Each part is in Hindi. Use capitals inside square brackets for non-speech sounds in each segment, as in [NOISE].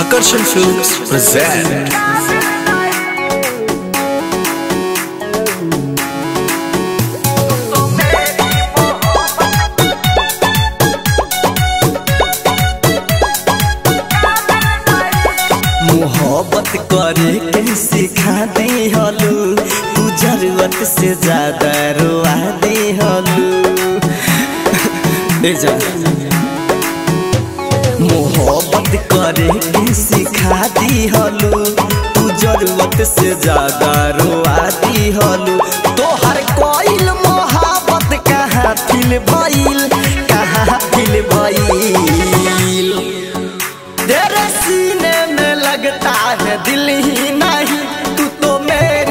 Akarshan Films present. मोहब्बत करे के सिखा दे हलू तू ज़रूरत से ज़्यादा रोआ दे हलू। [LAUGHS] ए जा करे के सिखा दी हलू। तू ज़रूरत से ज़्यादा रोआ दी हलू। तोहर कोइल मोहब्बत कहाँ फिल भइल? कहाँ फिल भइल? तेरे सीने में लगता है दिल ही नहीं। तू तो मेरी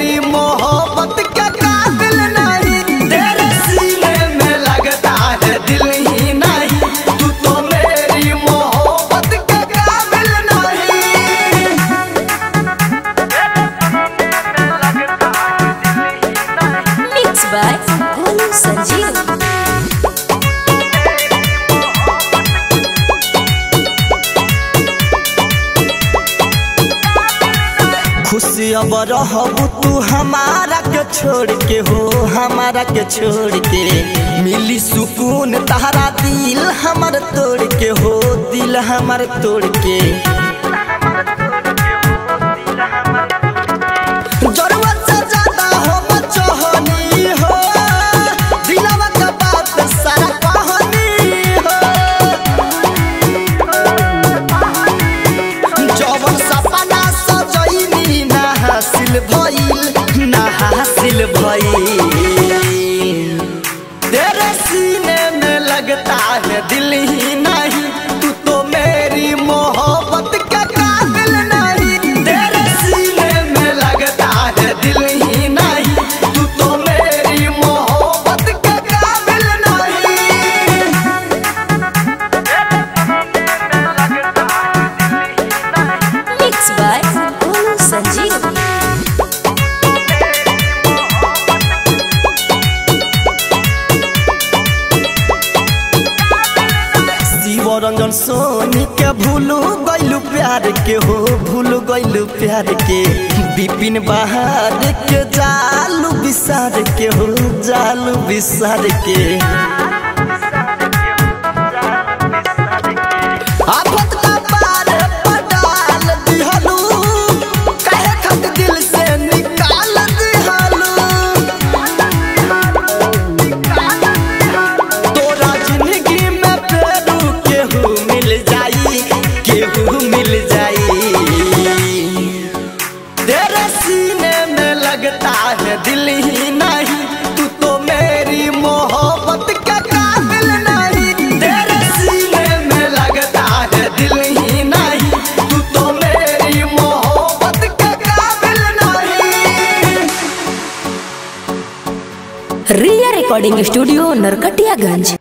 अब रहबू तू हमारा के छोड़ के हो, हमारा के छोड़ के। मिली सुकून, तारा दिल हमार तोड़ के हो, दिल हमार तोड़ के। हासिल भाई। तेरे सीने में लगता है दिल ही नहीं। रंजन सोनी के भूलू गैलू प्यार के, हो भूलू गैलू प्यार के। बिपिन बहार के, जालू विसार के, हो जालू विसार के। Riya recording studio Narkatiaganj.